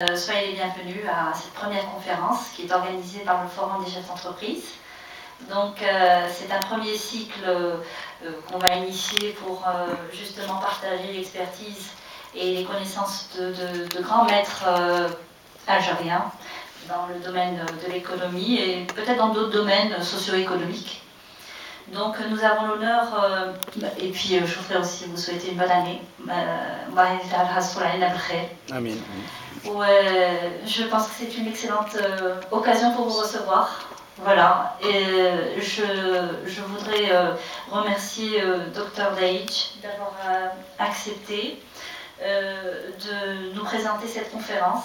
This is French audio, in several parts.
Euh, soyez les bienvenus à cette première conférence qui est organisée par le Forum des chefs d'entreprise. Donc euh, c'est un premier cycle euh, qu'on va initier pour justement partager l'expertise et les connaissances de, grands maîtres algériens dans le domaine de l'économie et peut-être dans d'autres domaines socio-économiques. Donc nous avons l'honneur, et puis je voudrais aussi vous souhaiter une bonne année. Amen. Ouais, je pense que c'est une excellente euh, occasion pour vous recevoir. Voilà, et euh, je, je voudrais euh, remercier Dr Daïch d'avoir accepté de nous présenter cette conférence.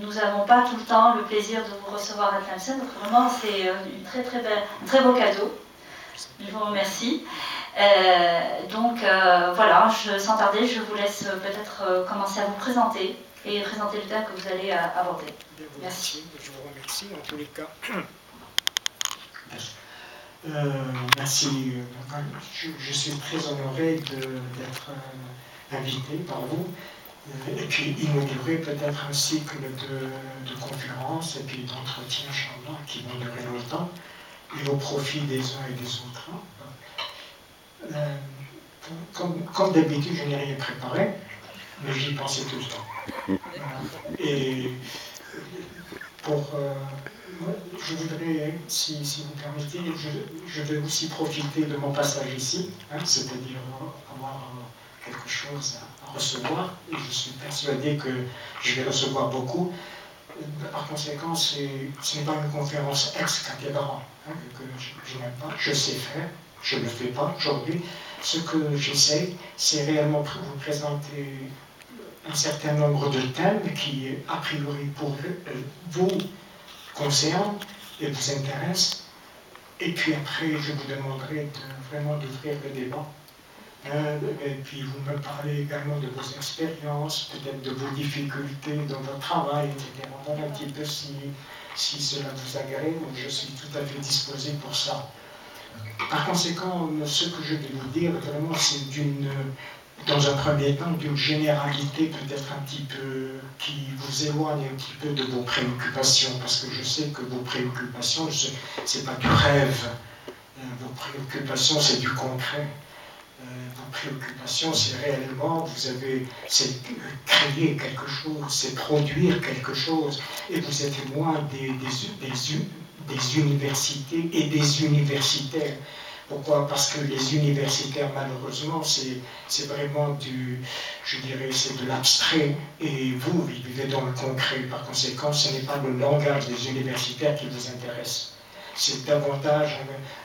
Nous n'avons pas tout le temps le plaisir de vous recevoir à Tlemcen, donc vraiment c'est une très, très belle, très beau cadeau. Je vous remercie. donc voilà, je, sans tarder, je vous laisse peut-être commencer à vous présenter et présenter le thème que vous allez euh, aborder. Merci. Je vous remercie en tous les cas. Euh, merci. Je, suis très honoré d'être euh, invité par vous et puis inaugurer peut-être un cycle de, conférences et puis d'entretiens, qui vont durer longtemps et au profit des uns et des autres. comme, comme d'habitude, je n'ai rien préparé, mais j'y pensais tout le temps. Et pour, euh, je voudrais, si, vous permettez, je, vais aussi profiter de mon passage ici, hein, c'est-à-dire avoir quelque chose à, recevoir. Et je suis persuadé que je vais recevoir beaucoup. Par conséquent, ce n'est pas une conférence ex-cathédrale hein, que je, je n'aime pas. Je sais faire, je ne le fais pas aujourd'hui. Ce que j'essaie, c'est réellement vous présenter un certain nombre de thèmes qui, a priori, pour euh, vous concernent et vous intéressent. Et puis après, je vous demanderai de, vraiment d'ouvrir le débat. Euh, et puis vous me parlez également de vos expériences, peut-être de vos difficultés dans votre travail, etc. On un petit peu si, si cela vous agrée. Je suis tout à fait disposé pour ça. Par conséquent, ce que je vais vous dire, vraiment, c'est d'une dans un premier temps, d'une généralité peut-être un petit peu qui vous éloigne un petit peu de vos préoccupations, parce que je sais que vos préoccupations, ce n'est pas du rêve. Euh, vos préoccupations, c'est du concret. Euh, vos préoccupations, c'est réellement, vous avez, c'est créer quelque chose, c'est produire quelque chose, et vous êtes des, des, des universités et des universitaires. Pourquoi? Parce que les universitaires, malheureusement, c'est vraiment du, je dirais, c'est de l'abstrait. Et vous, vous vivez dans le concret. Par conséquent, ce n'est pas le langage des universitaires qui vous intéresse. C'est davantage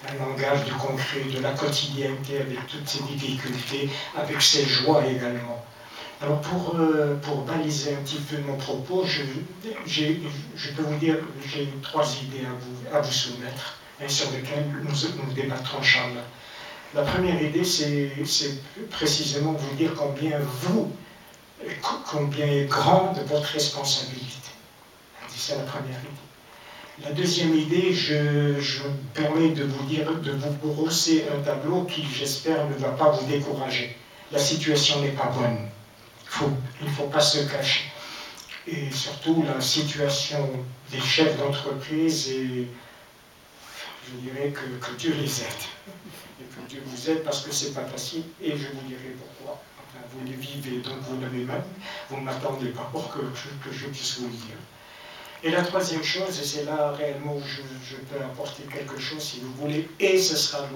un, langage du concret, de la quotidienneté, avec toutes ses difficultés, avec ses joies également. Alors pour, euh, pour baliser un petit peu mon propos, je, je peux vous dire que j'ai trois idées à vous, à vous soumettre et sur lesquels nous, débattrons, Charles. La première idée, c'est précisément vous dire combien vous, combien est grande votre responsabilité. C'est la première idée. La deuxième idée, je, me permets de vous dire, de vous brosser un tableau qui, j'espère, ne va pas vous décourager. La situation n'est pas bonne. Il ne faut pas se cacher. Et surtout, la situation des chefs d'entreprise est je dirais que, Dieu les aide. Et que Dieu vous aide parce que ce n'est pas facile, et je vous dirai pourquoi. Vous les vivez, donc vous l'avez même, vous ne m'attendez pas pour que, que, je puisse vous le dire. Et la troisième chose, et c'est là réellement où je, peux apporter quelque chose si vous voulez, et ce sera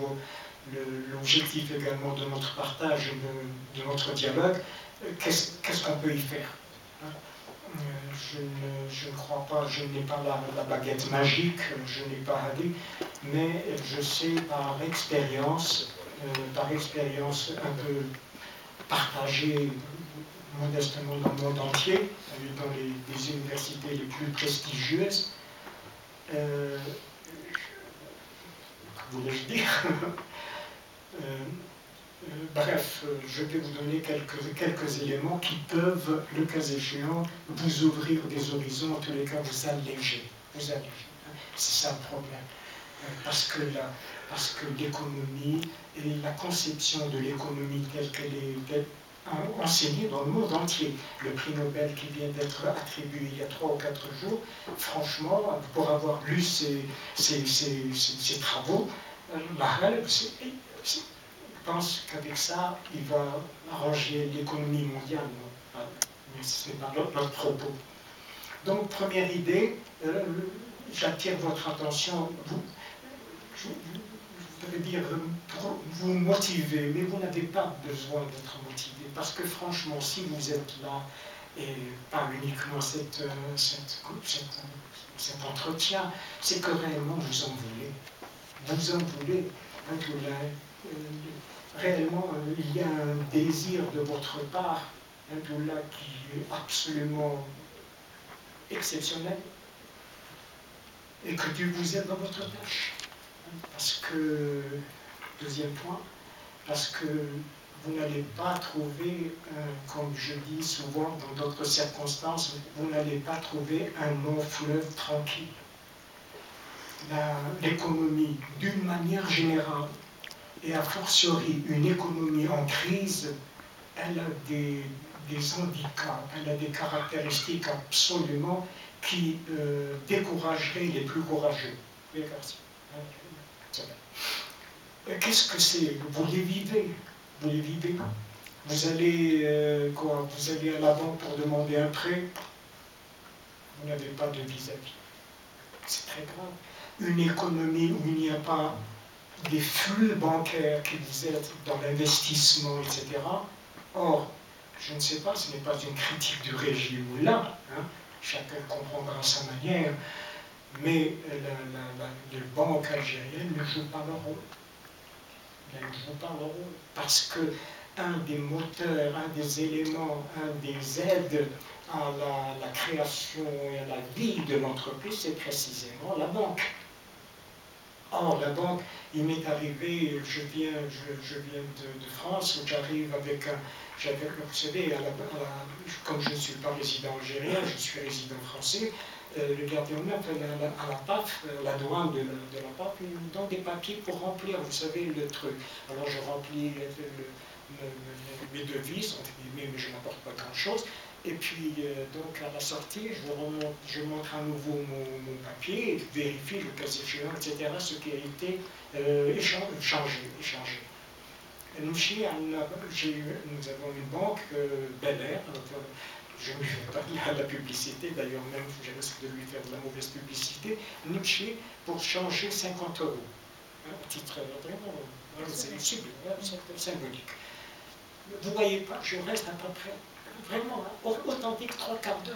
l'objectif également de notre partage, de, de notre dialogue, qu'est-ce qu'on peut y faire? Je ne, crois pas, je n'ai pas la, baguette magique, je n'ai pas dit, mais je sais par expérience, euh, par expérience un peu partagée modestement dans le monde entier, euh, dans les, universités les plus prestigieuses, euh, voulais-je dire Euh, bref, euh, je vais vous donner quelques, quelques éléments qui peuvent, le cas échéant, vous ouvrir des horizons, en tous les cas vous alléger. Vous alléger. Hein. C'est ça le problème. Parce que, parce que l'économie et la conception de l'économie telle qu'elle est, enseigné dans le monde entier. Le prix Nobel qui vient d'être attribué il y a trois ou quatre jours, franchement, pour avoir lu ses, travaux, Mahal je pense qu'avec ça, il va arranger l'économie mondiale. Mais ce n'est pas notre propos. Donc, première idée, euh, j'attire votre attention. Vous, je, voudrais dire pour vous motiver, mais vous n'avez pas besoin d'être motivé. Parce que franchement, si vous êtes là, et pas uniquement cette, euh, cet entretien, c'est que réellement vous en voulez. Vous en voulez. Hein, euh, réellement, il y a un désir de votre part, là qui est absolument exceptionnel et que Dieu vous aide dans votre tâche. Parce que, deuxième point, parce que vous n'allez pas trouver, comme je dis souvent dans d'autres circonstances, vous n'allez pas trouver un long fleuve tranquille. L'économie, d'une manière générale, et a fortiori une économie en crise, elle a des, handicaps, elle a des caractéristiques absolument qui euh, décourageraient les plus courageux. Qu'est-ce que c'est? Vous les vivez. Vous les vivez. Vous allez, euh, quoi, vous allez à la banque pour demander un prêt? Vous n'avez pas de vis-à-vis. C'est très grave. Une économie où il n'y a pas des flux bancaires qui vous aident dans l'investissement, etc. Or, je ne sais pas, ce n'est pas une critique du régime là, hein, chacun comprendra sa manière, mais les banques algériennes ne jouent pas leur rôle. Leur rôle parce que un des moteurs, un des éléments, un des aides à la, création et à la vie de l'entreprise, c'est précisément la banque. Or, la banque, il m'est arrivé, je viens, je, viens de, France, j'arrive avec un, vous savez, comme je ne suis pas résident algérien, je suis résident français, le gardien à la, PAF, euh, la douane de, la PAF, me donne des papiers pour remplir, vous savez, le truc. Alors je remplis mes devises, mais je n'apporte pas grand-chose. Et puis, euh, donc, à la sortie, je, montre à nouveau mon, papier, vérifie le cas échéant, etc., ce qui a été échangé. échangé. Nous, nous avons une banque, euh, Bel Air, je ne fais pas de la, publicité, d'ailleurs même je risque de lui faire de la mauvaise publicité, Nietzsche pour changer 50 euros. Un titre vraiment c'est symbolique. Vous voyez pas, je reste à peu près vraiment authentique trois quarts d'heure.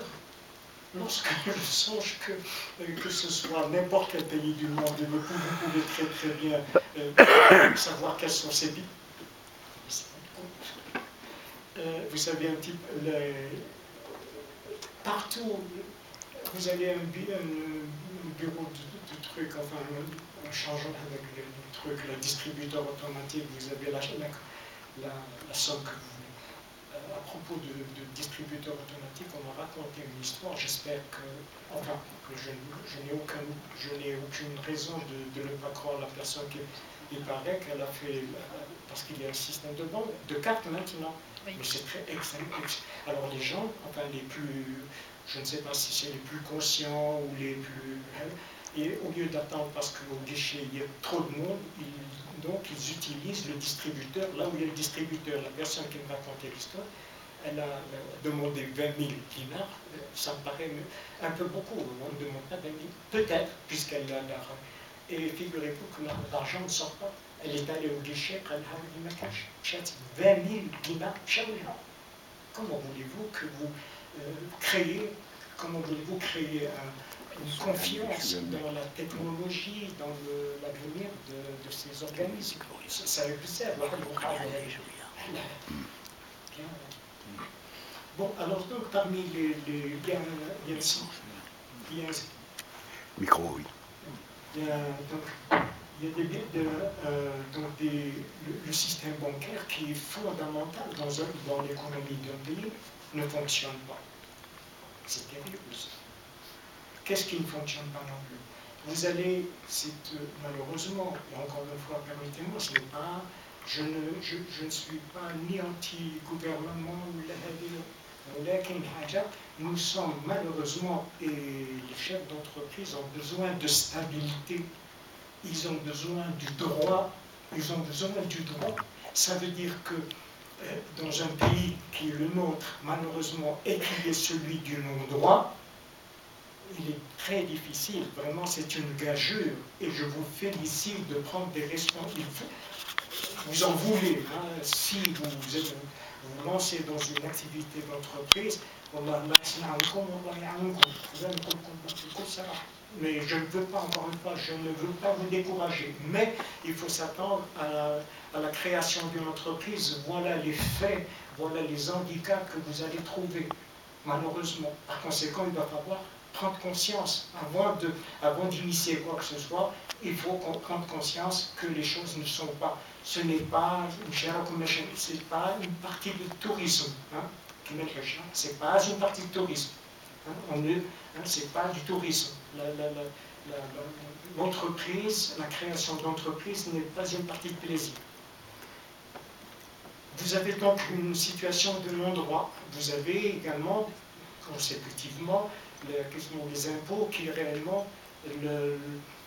Lorsque je songe que, euh, que ce soit n'importe quel pays du monde, vous pouvez très très bien euh, savoir quels sont ses billes euh, vous savez un petit peu, partout, vous avez un, bureau de, trucs, enfin, en changeant avec le, truc, le distributeur automatique, vous avez la, somme que vous voulez. Euh, à propos de, distributeur automatique, on m'a raconté une histoire, j'espère que, je, n'ai aucune raison de, ne pas croire la personne qui, il paraît qu'elle a fait, parce qu'il y a un système de banque, de cartes maintenant. Mais c'est très excellent. Alors les gens, enfin les plus, je ne sais pas si c'est les plus conscients ou les plus... Hein, et au lieu d'attendre parce qu'au guichet il y a trop de monde, donc ils utilisent le distributeur, là où il y a le distributeur, la personne qui me racontait l'histoire, elle a demandé 20 000 dinars, ça me paraît un peu beaucoup, on ne demande pas 20 000, peut-être, puisqu'elle a. Et figurez-vous que l'argent ne sort pas. Elle est allée au guichet près de Makash, 20 000 dinars Comment voulez-vous que vous euh, créez, comment voulez-vous créer une confiance dans la technologie, dans l'avenir de, ces organismes? Ça, ça observe. Bon, alors donc parmi les, les il y a, il y a, Micro, oui. A, donc, de, euh, le, système bancaire qui est fondamental dans, dans l'économie d'un pays ne fonctionne pas. C'est terrible ça. Qu'est-ce qui ne fonctionne pas non plus? Vous allez, c'est euh, malheureusement, et encore une fois, permettez-moi, ce n'est pas, je ne, suis pas ni anti-gouvernement ou nous sommes malheureusement, et les chefs d'entreprise ont besoin de stabilité, ils ont besoin du droit, ils ont besoin du droit. Ça veut dire que euh, dans un pays qui est le nôtre, malheureusement, et qui est celui du non-droit, il est très difficile, vraiment c'est une gageure, et je vous félicite de prendre des responsabilités. Vous en voulez, hein, si vous, vous lancez dans une activité d'entreprise, mais je ne veux pas, encore une fois, je ne veux pas vous décourager. Mais il faut s'attendre à, la création d'une entreprise. Voilà les faits, voilà les handicaps que vous allez trouver, malheureusement. Par conséquent, il va falloir prendre conscience, avant, de, avant d'initier quoi que ce soit, il faut prendre conscience que les choses ne sont pas, ce n'est pas une c'est pas une partie du tourisme. Hein, c'est pas une partie du tourisme. Hein, on hein, c'est pas du tourisme. L'entreprise, la, création d'entreprise n'est pas une partie de plaisir. Vous avez donc une situation de non-droit. Vous avez également, consécutivement, la question des impôts qui réellement, le,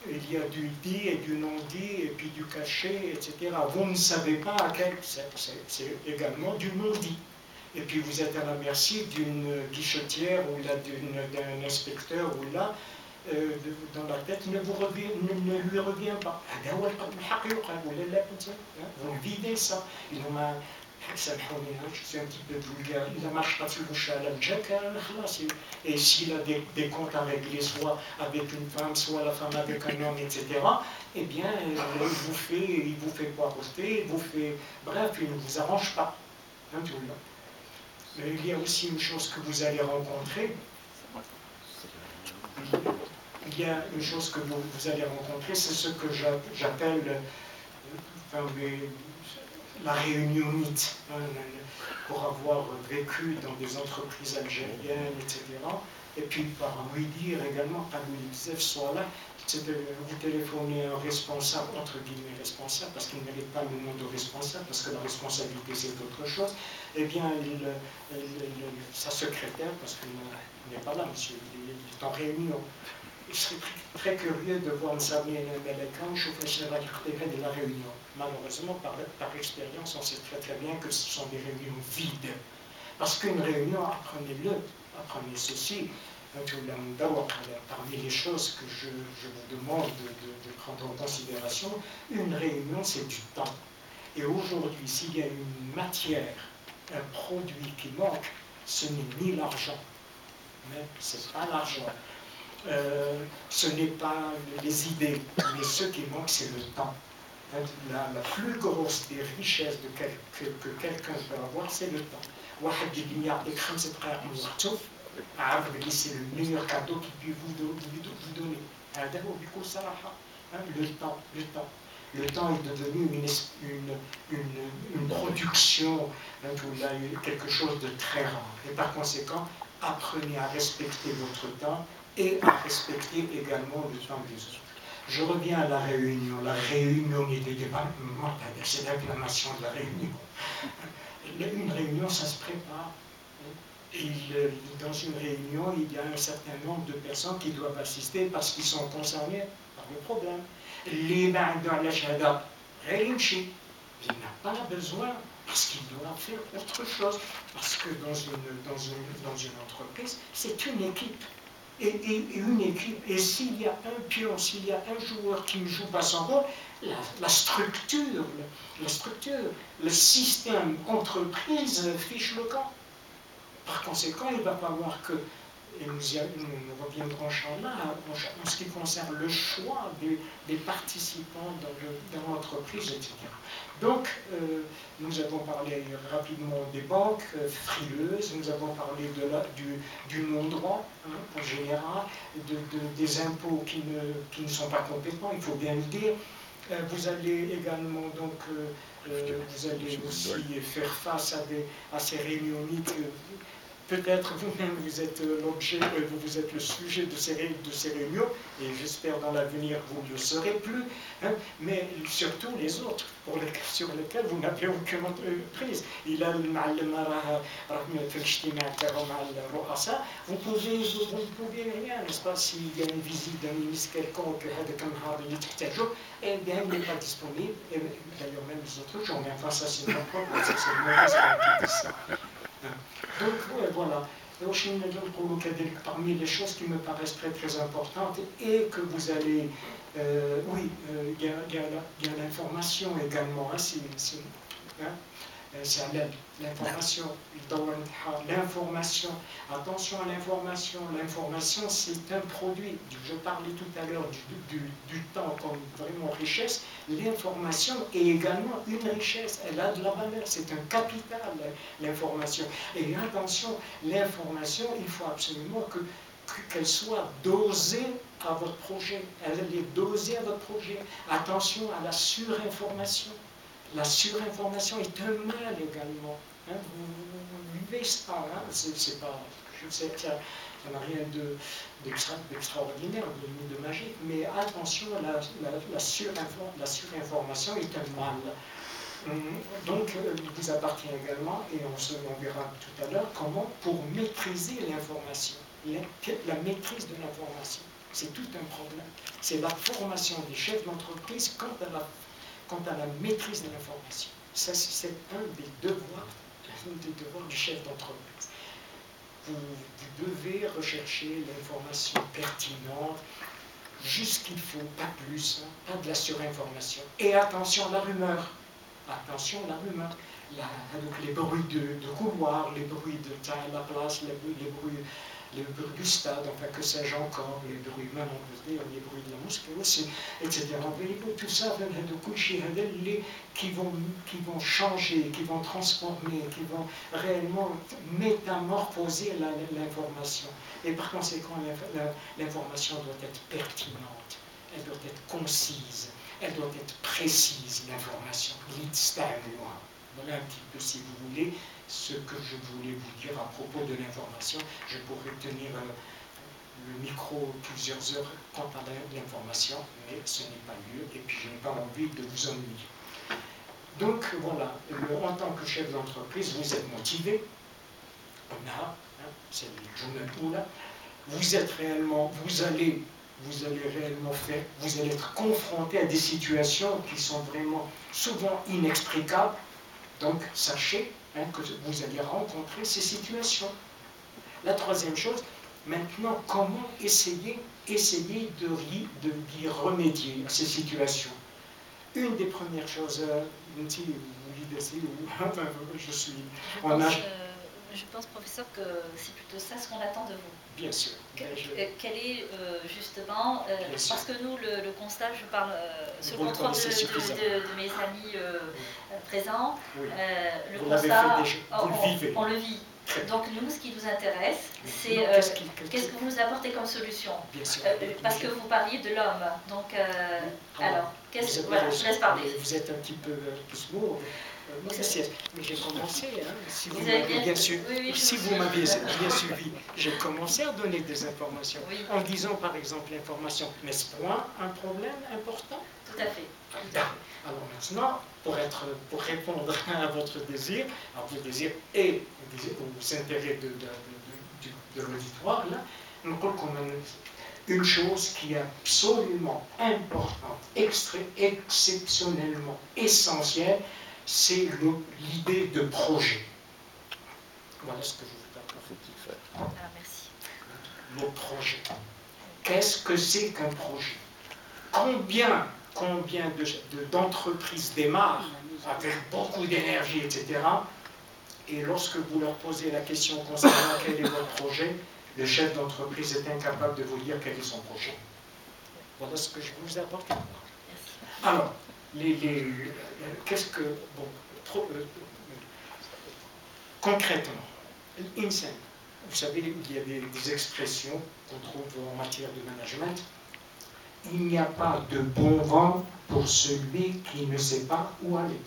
il y a du dit et du non-dit, et puis du caché, etc. Vous ne savez pas à quel. C'est également du non-dit. Et puis vous êtes à la merci d'une guichetière ou d'un inspecteur ou là, euh, dans la tête ne, vous revient, ne, lui revient pas. Vous videz ça. Je suis un petit peu vulgaire. Il ne marche pas sur le chalet. Et s'il a des, des, comptes à régler, soit avec une femme, soit la femme avec un homme, etc., eh bien, il vous fait, il vous fait poireauter, il vous fait. Bref, il ne vous arrange pas. Hein, Mais il y a aussi une chose que vous allez rencontrer. Y a une chose que vous, vous allez rencontrer, c'est ce que j'appelle. Enfin, la réunionite, hein, pour avoir vécu dans des entreprises algériennes, etc. Et puis par lui dire également, à Louis soit là, vous téléphoner un responsable, entre guillemets responsable, parce qu'il ne mérite pas le nom de responsable, parce que la responsabilité c'est autre chose, eh bien, il, sa secrétaire, parce qu'il n'est pas là, monsieur, il est en réunion, je serais très, curieux de voir Nzami Melekan chauffer de la réunion. Malheureusement, par, expérience, on sait très très bien que ce sont des réunions vides. Parce qu'une réunion, apprenez-le, apprenez ceci, parmi les choses que je, vous demande de, prendre en considération, une réunion, c'est du temps. Et aujourd'hui, s'il y a une matière, un produit qui manque, ce n'est ni l'argent, mais ce n'est pas l'argent. Euh, ce n'est pas les idées, mais ce qui manque, c'est le temps. La, plus grosse des richesses que, quelqu'un peut avoir, c'est le temps. c'est le temps, est devenu une, une, une, production, hein, quelque chose de très rare. Et par conséquent, apprenez à respecter votre temps et à respecter également le temps des autres. Je reviens à la réunion. La réunion des débats, c'est l'inclamation de la réunion. Une réunion, ça se prépare. Dans une réunion, il y a un certain nombre de personnes qui doivent assister parce qu'ils sont concernés par le problème. Il n'a pas besoin parce qu'il doit faire autre chose. Parce que dans une entreprise, c'est une équipe et, une équipe. Et s'il y a un pion, s'il y a un joueur qui ne joue pas son rôle, la, structure, la, structure, le système entreprise fiche le camp. Par conséquent, il va falloir que, et nous, nous reviendrons là, en, ce qui concerne le choix des, participants dans l'entreprise, etc. Donc, euh, nous avons parlé rapidement des banques euh, frileuses, nous avons parlé de la, du, du non-droit hein, en général, de, des impôts qui ne, qui ne, sont pas compétents, il faut bien le dire. Euh, vous allez également donc, vous allez aussi faire face à, des, à ces réunions peut-être vous-même vous êtes l'objet, euh, vous êtes le sujet de ces, réunions, et j'espère dans l'avenir vous ne le serez plus, hein, mais surtout les autres sur lesquels vous n'avez aucune prise. Il a vous pouvez, vous pouvez rien, n'est-ce pas, s'il y a une visite d'un ministre quelconque, et bien il n'est pas disponible, et d'ailleurs même les autres jours, mais enfin ça c'est mon propre, c'est donc voilà. Parmi les choses qui me paraissent très très importantes et que vous allez, euh, oui, euh, il y a, l'information également, hein, l'aide, l'information, l'information, attention à l'information, l'information c'est un produit, je parlais tout à l'heure du, du, temps comme vraiment richesse, l'information est également une richesse, elle a de la valeur, c'est un capital l'information. Et attention, l'information, il faut absolument que qu'elle soit dosée à votre projet, elle est dosée à votre projet. Attention à la surinformation. La surinformation est un mal également. Hein. vous, vivez ça, hein. c'est pas, je sais qu'il n'y a, rien d'extraordinaire, de, de, magique, mais attention, la, surinformation est un mal. Hum, donc, euh, il vous appartient également, et on, se, on verra tout à l'heure, comment pour maîtriser l'information, la maîtrise de l'information. C'est tout un problème. C'est la formation des chefs d'entreprise quant à la quant à la maîtrise de l'information. Ça, c'est un des devoirs, des devoirs du chef d'entreprise. Vous, devez rechercher l'information pertinente, juste qu'il faut, pas plus, hein, pas de la surinformation. Et attention à la rumeur. Attention à la rumeur. les bruits de, couloir, les bruits de la place, les les bruits les bruits du stade, enfin que sais-je encore, les bruits, dire, les bruits de la mosquée aussi, etc. Tout ça, qui vont, qui vont changer, qui vont transformer, qui vont réellement métamorphoser l'information. Et par conséquent, l'information doit être pertinente, elle doit être concise, elle doit être précise, l'information. Voilà un petit peu, si vous voulez, ce que je voulais vous dire à propos de l'information. Je pourrais tenir euh, le micro plusieurs heures quant à l'information, mais ce n'est pas mieux, et puis je n'ai pas envie de vous ennuyer. Donc voilà, en tant que chef d'entreprise, vous êtes motivé, on a, hein, c'est le là, vous êtes réellement, vous allez, vous allez réellement faire, vous allez être confronté à des situations qui sont vraiment souvent inextricables, donc sachez Hein, que vous allez rencontrer ces situations. La troisième chose, maintenant, comment essayer, essayer de, remédier à ces situations? Une des premières choses, euh, je suis... On a, je pense, professeur, que c'est plutôt ça ce qu'on attend de vous. Bien sûr. Euh, quel est euh, justement, euh, parce que nous, le, constat, je parle sur le contrôle de, mes amis présents, le constat, on, on, le vit. Donc nous, ce qui nous intéresse, c'est qu'est-ce que vous nous apportez comme solution Bien sûr, Parce que vous parliez de l'homme. Donc, alors, qu'est-ce que... Voilà, je laisse parler. Vous êtes un petit peu plus lourd. Mais j'ai commencé, hein, si vous m'avez bien, suivi, si vous m'avez bien suivi, j'ai commencé à donner des informations. En disant par exemple l'information, n'est-ce point un problème important? Tout à fait. Alors maintenant, pour, être, pour répondre à votre désir, à vos désirs et aux intérêts de, de, de, l'auditoire, là, nous une chose qui est absolument importante, exceptionnellement essentielle, c'est l'idée de projet. Voilà ce que je vous dire. Ah, merci. Le projet. Qu'est-ce que c'est qu'un projet? Combien, combien d'entreprises démarrent avec beaucoup d'énergie, etc. Et lorsque vous leur posez la question concernant quel est votre projet, le chef d'entreprise est incapable de vous dire quel est son projet. Voilà ce que je vous apporte. Alors, les, qu'est-ce que, bon, euh, concrètement, vous savez, il y a des, expressions qu'on trouve en matière de management. Il n'y a pas de bon vent pour celui qui ne sait pas où aller.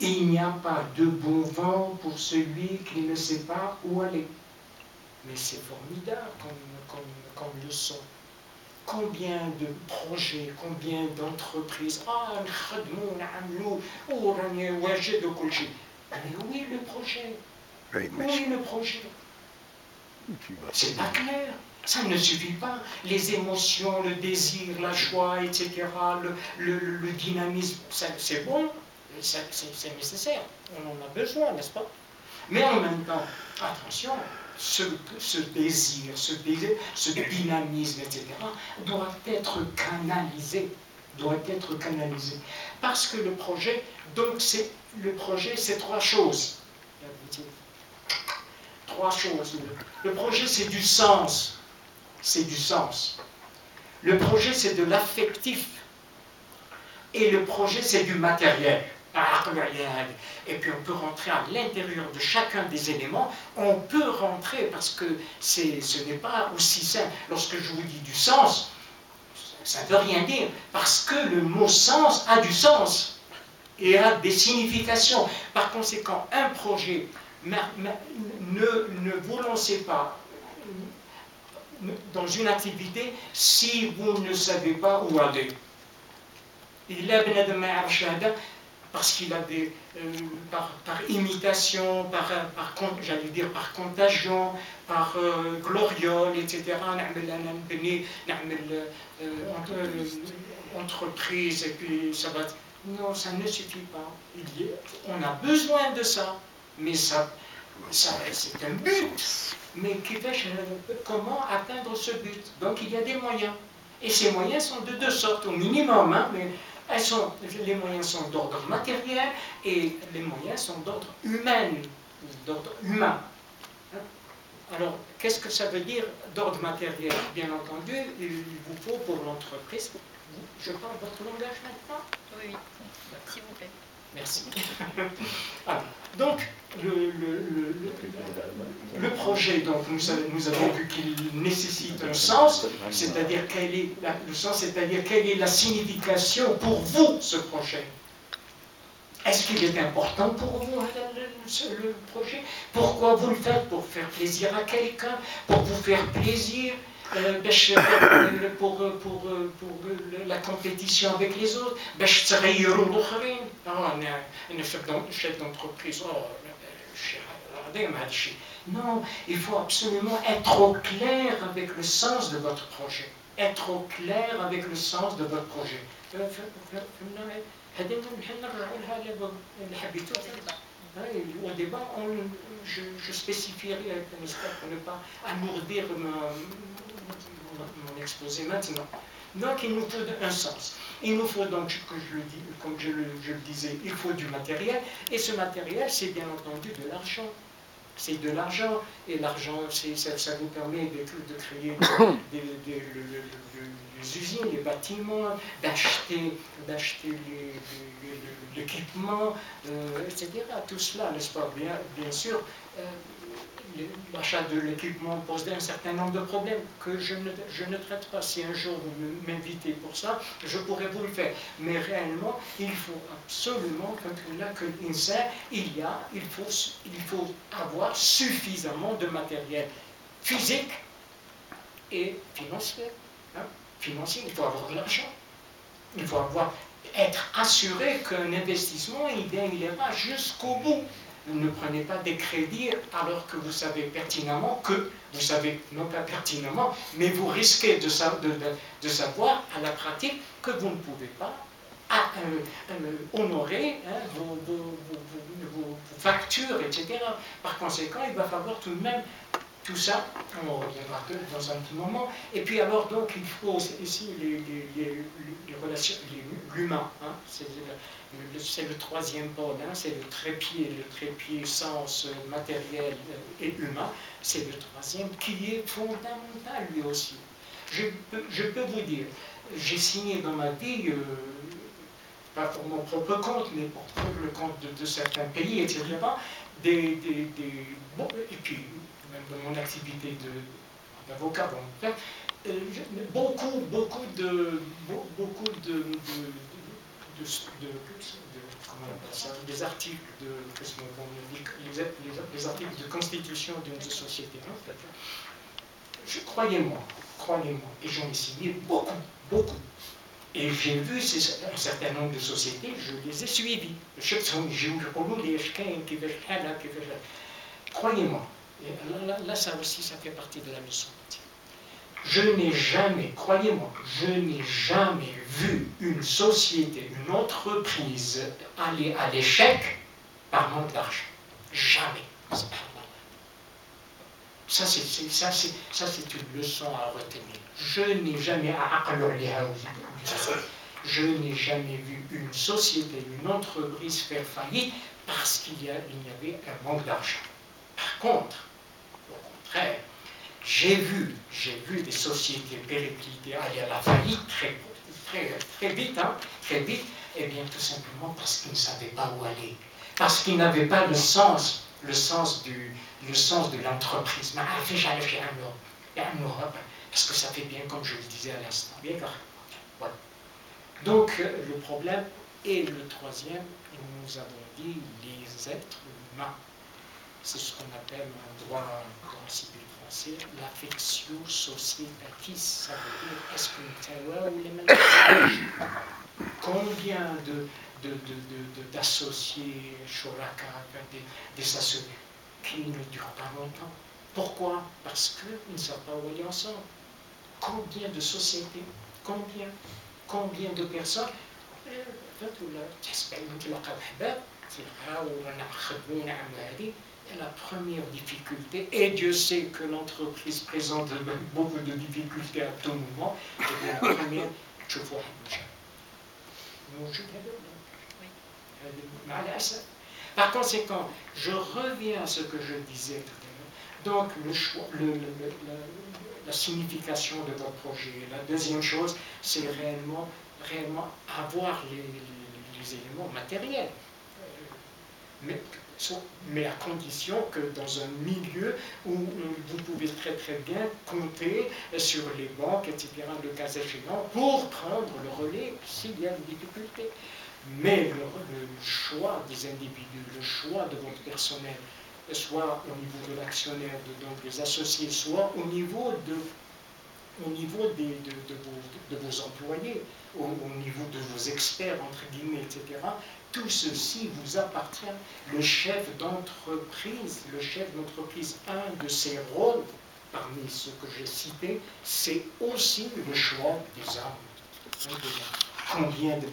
Il n'y a pas de bon vent pour celui qui ne sait pas où aller. Mais c'est formidable comme, comme, leçon. Combien de projets, combien d'entreprises. Ah, oh, mais oui, le projet? Oui, le projet? C'est pas clair. Ça ne suffit pas. Les émotions, le désir, la joie, etc., le, le, dynamisme, c'est bon, c'est nécessaire. On en a besoin, n'est-ce pas? Mais en même temps, attention, ce, ce, désir, ce désir, ce dynamisme, etc., doit être canalisé. Doit être canalisé. Parce que le projet, donc, c'est le projet, c'est trois choses. Trois choses. Le projet, c'est du sens c'est du sens. Le projet, c'est de l'affectif. Et le projet, c'est du matériel. Et puis on peut rentrer à l'intérieur de chacun des éléments. On peut rentrer parce que ce n'est pas aussi simple. Lorsque je vous dis du sens, ça ne veut rien dire. Parce que le mot sens a du sens et a des significations. Par conséquent, un projet, ne, ne vous lancez pas dans une activité si vous ne savez pas où aller. Parce qu'il a des, euh, par, imitation, par, par j'allais dire par contagion, par euh, gloriole, etc. Euh, entreprise, et puis ça va. Non, ça ne suffit pas. On a besoin de ça, mais ça, ça c'est un but mais comment atteindre ce but? Donc il y a des moyens. Et ces moyens sont de deux sortes, au minimum, hein, elles sont, les moyens sont d'ordre matériel et les moyens sont d'ordre humain, d'ordre humain. Hein? Alors, qu'est-ce que ça veut dire d'ordre matériel? Bien entendu, il vous faut pour l'entreprise, je parle votre langage maintenant? Oui, oui, s'il vous plaît. Merci. donc, le, projet, donc, nous, avons vu qu'il nécessite un sens, c'est-à-dire quel est le sens, c'est-à-dire quelle est la signification pour vous ce projet. Est-ce qu'il est important pour vous le projet? Pourquoi vous le faites? Pour faire plaisir à quelqu'un? Pour vous faire plaisir? Euh, pour, pour, pour, la compétition avec les autres, un chef d'entreprise, oh, non, il faut absolument être au clair avec le sens de votre projet. Être au clair avec le sens de votre projet. Au débat, je, spécifierai pour ne pas alourdir mon exposé maintenant. Donc il nous faut un sens. Il nous faut donc, comme je le, disais, il faut du matériel. Et ce matériel, c'est bien entendu de l'argent. C'est de l'argent. Et l'argent, ça, vous permet de, créer des, usines, les bâtiments, d'acheter l'équipement, euh, etc. Tout cela, n'est-ce pas bien, sûr. Euh, l'achat de l'équipement pose un certain nombre de problèmes que je ne, je ne traite pas. Si un jour vous m'invitez pour ça, je pourrais vous le faire. Mais réellement, il faut absolument, comme là que il y a, il faut, il faut avoir suffisamment de matériel physique et financier. Hein. Financier, il faut avoir de l'argent. Il faut avoir, être assuré qu'un investissement, il ira jusqu'au bout. Ne prenez pas des crédits alors que vous savez pertinemment que, vous savez non pas pertinemment, mais vous risquez de, savoir à la pratique que vous ne pouvez pas euh, euh, honorer hein, vos, factures, etc. Par conséquent, il va falloir tout de même tout ça, on reviendra dans un petit moment. Et puis alors, donc, il faut ici les, relations, l'humain, hein, c'est le troisième pôle, hein, c'est le trépied, le trépied sens matériel et humain, c'est le troisième qui est fondamental lui aussi. Je peux, vous dire, j'ai signé dans ma vie, euh, pas pour mon propre compte, mais pour le compte de, certains pays, etc., des, des, bon, et puis dans mon activité d'avocat, euh, beaucoup, beaucoup de, beaucoup de, de, des articles de, les, articles de constitution d'une société. Je, croyez-moi, croyez-moi, et j'en ai signé beaucoup, beaucoup. Et j'ai vu un certain nombre de sociétés, je les ai suivies. Croyez-moi, là, là, ça aussi, ça fait partie de la leçon. Je n'ai jamais, croyez-moi, je n'ai jamais vu une société, une entreprise aller à l'échec par manque d'argent. Jamais. Ça, c'est, ça, c'est, ça, c'est une leçon à retenir. Je n'ai jamais, je n'ai jamais vu une société, une entreprise faire faillite parce qu'il y, a, il y avait un manque d'argent. Par contre, au contraire, j'ai vu, j'ai vu des sociétés péricliter aller à la faillite très, très, très vite, hein, très vite, et eh bien tout simplement parce qu'ils ne savaient pas où aller, parce qu'ils n'avaient pas le sens, le sens du, le sens de l'entreprise. Parce que ça fait bien, comme je le disais à l'instant. Donc le problème, et le troisième, nous avons dit les êtres humains. C'est ce qu'on appelle en droit, droit civil c'est l'affection sociétatis, ça veut dire est-ce qu'une ou les mêmes Combien de, d'associés Shoraka, des, des associés qui ne durent pas longtemps. Pourquoi? Parce qu'ils ne savent pas où aller ensemble. Combien de sociétés? Combien? Combien de personnes? La première difficulté, et Dieu sait que l'entreprise présente beaucoup de difficultés à tout moment, et la première, je vois Par conséquent, je reviens à ce que je disais tout à l'heure. Donc, le choix, le, la signification de votre projet. La deuxième chose, c'est réellement, réellement avoir les, les éléments matériels. Mais mais à condition que dans un milieu où vous pouvez très très bien compter sur les banques, etc., le cas échéant, pour prendre le relais s'il y a une difficulté. Mais le, choix des individus, le choix de votre personnel, soit au niveau de l'actionnaire, donc des associés, soit au niveau de au niveau de, vos, de, vos, employés, au, au, niveau de vos experts, entre guillemets, etc., tout ceci vous appartient. Le chef d'entreprise, le chef d'entreprise, un de ses rôles, parmi ceux que j'ai cités, c'est aussi le choix des armes. Combien de,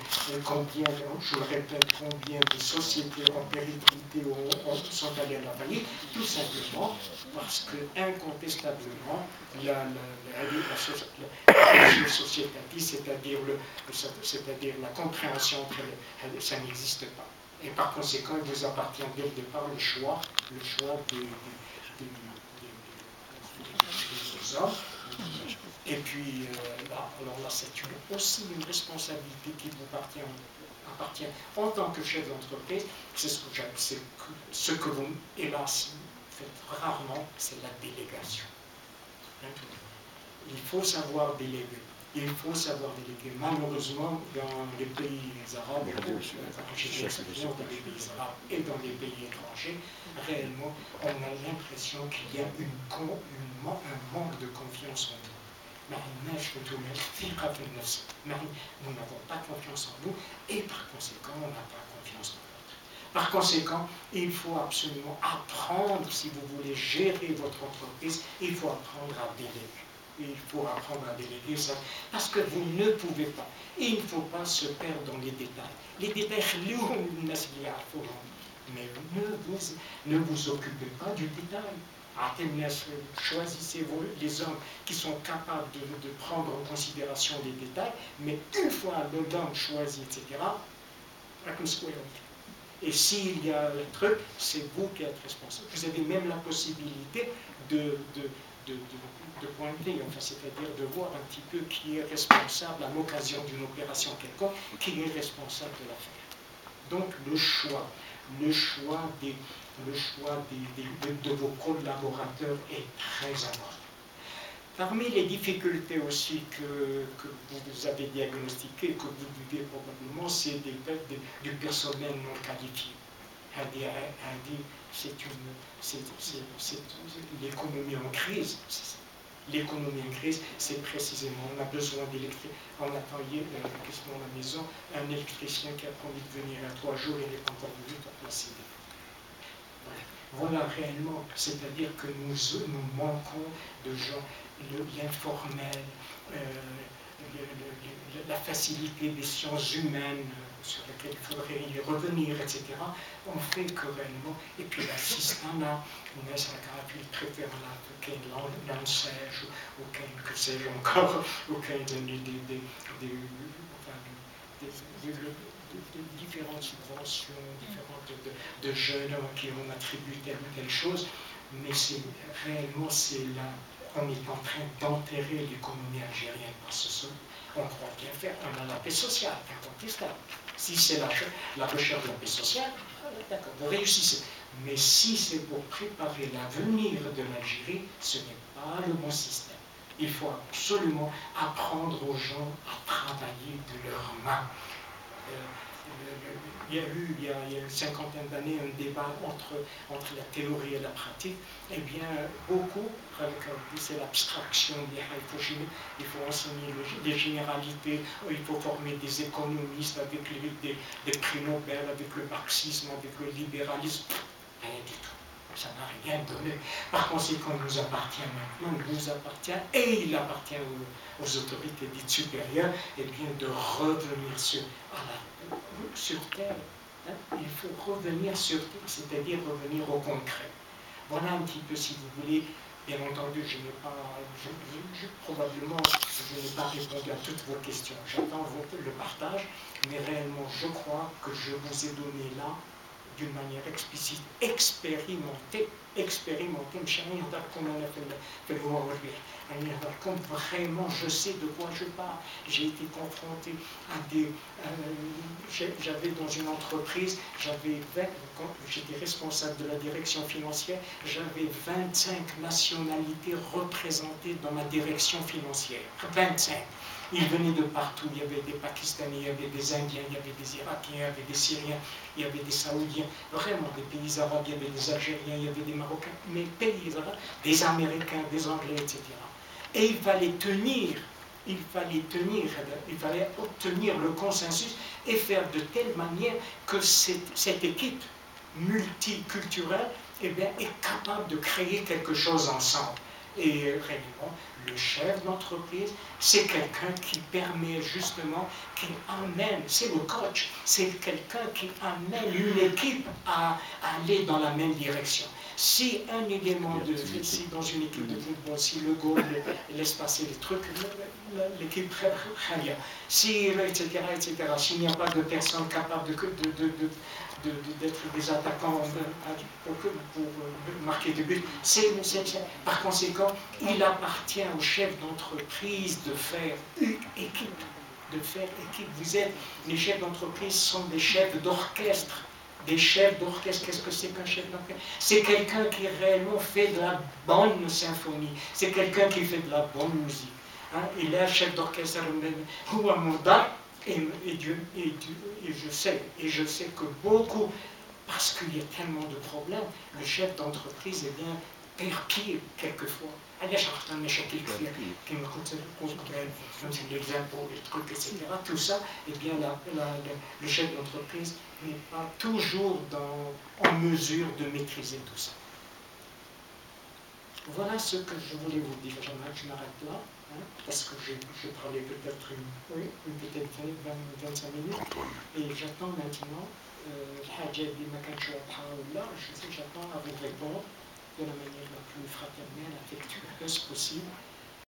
combien je répète, combien de sociétés en sont allées à la faillite Tout simplement parce que, incontestablement, la, la, la, société, c'est-à-dire la compréhension, ça n'existe pas. Et par conséquent, il vous appartient dès le départ le choix, le choix des hommes et puis euh, là, alors là, c'est aussi une responsabilité qui vous appartient, appartient en tant que chef d'entreprise. C'est ce que c'est ce que vous, hélas, faites rarement, c'est la délégation. Il faut savoir déléguer. Il faut savoir déléguer. Malheureusement, dans les pays arabes, dans les pays arabes et dans les pays étrangers, réellement, on a l'impression qu'il y a une, une, un manque de confiance en nous. N'avons pas confiance en nous et par conséquent, on n'a pas confiance en l'autre. Par conséquent, il faut absolument apprendre, si vous voulez gérer votre entreprise, il faut apprendre à déléguer. Il faut apprendre à déléguer ça, parce que vous ne pouvez pas. il ne faut pas se perdre dans les détails. Les détails, mais ne vous, ne vous occupez pas du détail. Choisissez vous les hommes qui sont capables de, prendre en considération les détails, mais une fois l'homme choisi, etc., et s'il y a un truc, c'est vous qui êtes responsable. Vous avez même la possibilité de, de, de, de pointer, enfin, c'est-à-dire de voir un petit peu qui est responsable à l'occasion d'une opération quelconque, qui est responsable de l'affaire. Donc le choix, le choix des, le choix de vos collaborateurs est très important. Parmi les difficultés aussi que, vous avez diagnostiquées, que vous vivez probablement, c'est des, du personnel non qualifié. C'est l'économie en crise. L'économie en crise, c'est précisément, on a besoin d'électricité. On attend hier, euh, dans la maison, un électricien qui a promis de venir à trois jours n'est pas encore venu pour placer des voilà réellement, c'est-à-dire que nous, nous manquons de gens le bien formel, euh, la facilité des sciences humaines euh, sur lesquelles il faudrait y revenir, etc., on fait que réellement, et puis l'assistant là, on est sur la caractère préfère là, aucun l'enseigne, aucun, que sais-je encore, aucun des, des différentes subventions, différentes de, jeunes qui on attribue telle ou telle chose, mais c'est réellement c'est là on est en train d'enterrer l'économie algérienne parce qu'on croit bien faire. On a la paix sociale, incontestable. Si c'est la, la, recherche de la paix sociale, d'accord, vous réussissez. Mais si c'est pour préparer l'avenir de l'Algérie, ce n'est pas le bon système. Il faut absolument apprendre aux gens à travailler de leurs mains. Euh, il y a eu, il y a, une cinquantaine d'années, un débat entre, entre la théorie et la pratique. Eh bien, beaucoup, c'est l'abstraction, faut, il faut enseigner les généralités, il faut former des économistes avec les, des, prix Nobel, avec le marxisme, avec le libéralisme. Rien du tout. Ça n'a rien donné. Par conséquent, il nous appartient maintenant, il nous appartient et il appartient aux, autorités dites supérieures, eh bien, de revenir sur, sur Terre. Hein, il faut revenir sur Terre, c'est-à-dire revenir au concret. Voilà un petit peu, si vous voulez, bien entendu, je n'ai pas, probablement, je n'ai pas répondu à toutes vos questions. J'attends le partage, mais réellement, je crois que je vous ai donné là, d'une manière explicite, fait le comme vraiment je sais de quoi je parle. J'ai été confronté à des... Euh, j'avais dans une entreprise, j'avais j'étais responsable de la direction financière, j'avais 25 nationalités représentées dans ma direction financière. 25. Ils venaient de partout. Il y avait des Pakistanais, il y avait des Indiens, il y avait des Irakiens, il y avait des Syriens, il y avait des Saoudiens, vraiment des pays arabes, il y avait des Algériens, il y avait des Marocains, mais pays arabes, des Américains, des Anglais, etc. Et il fallait tenir, il fallait tenir, il fallait obtenir le consensus et faire de telle manière que cette, équipe multiculturelle eh bien, est capable de créer quelque chose ensemble. Et réellement, le chef d'entreprise, c'est quelqu'un qui permet justement, qui amène, c'est le coach, c'est quelqu'un qui amène une équipe à, aller dans la même direction. Si un élément de, si dans une équipe de football, si le goal laisse passer les trucs, l'équipe rien. Si, etc., etc., s'il n'y a pas de personnes capables de, de d'être des attaquants pour, pour, euh, marquer des buts. par conséquent, il appartient au chef d'entreprise de faire équipe. De faire équipe. Vous êtes, les chefs d'entreprise sont des chefs d'orchestre. Des chefs d'orchestre, qu'est-ce que c'est qu'un chef d'orchestre? C'est quelqu'un qui réellement fait de la bonne symphonie. C'est quelqu'un qui fait de la bonne musique. Hein? Il est chef d'orchestre ou un et, je sais, et je sais que beaucoup, parce qu'il y a tellement de problèmes, le chef d'entreprise, eh bien, pire quelquefois. Elle un échec qui me concerne, des impôts, etc. Tout ça, eh bien, le chef d'entreprise n'est pas toujours en mesure de maîtriser tout ça. Voilà ce que je voulais vous dire, je m'arrête là Hein, parce que je, je parlais peut-être une, oui, peut 25 minutes, et j'attends maintenant, الحاجة اللي ما كانتش واضحة ولا j'attends à vous répondre de la manière la plus fraternelle, affectueuse possible.